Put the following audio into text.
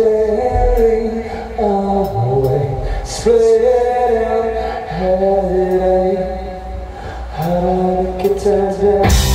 staring away, splitting headache. How do I get down?